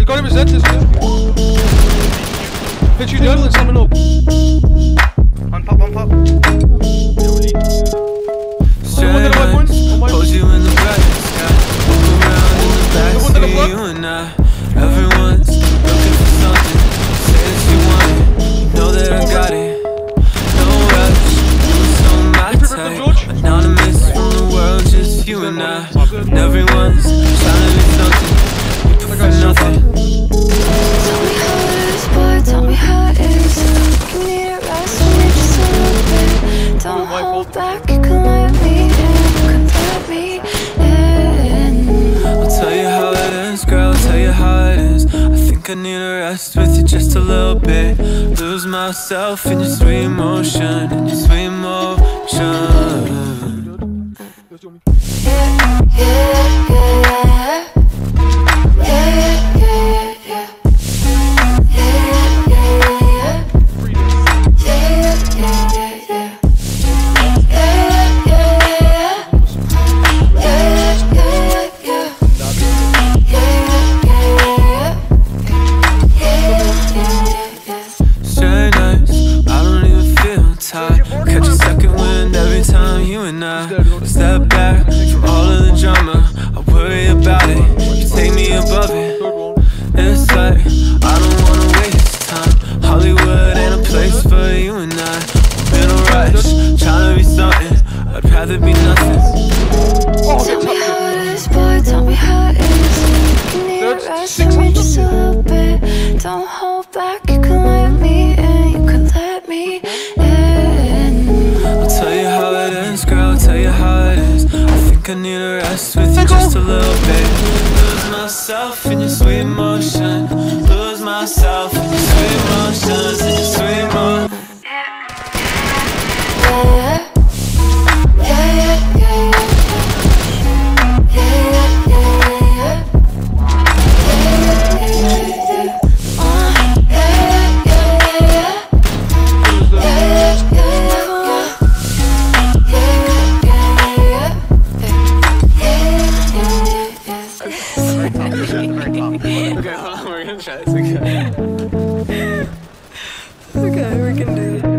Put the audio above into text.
Ficou na emergência, Hit you done with someone my fault. Hold back, you can let me in, let me in. I'll tell you how it is, girl, I'll tell you how it is. I think I need a rest with you just a little bit. Lose myself in your sweet motion. Second wind every time you and I step back from all of the drama. I worry about it, you take me above it. It's like I don't wanna waste time. Hollywood ain't a place for you and I. I'm in a rush, trying to be something. I'd rather be nothing. Tell me how it is, boy, tell me how it is You need a rest from me just a little bit Don't hold back, you can I need to rest with you just a little bit. Lose myself in your sweet motion. Lose myself Okay, hold on, we're gonna try this again. Okay, we can do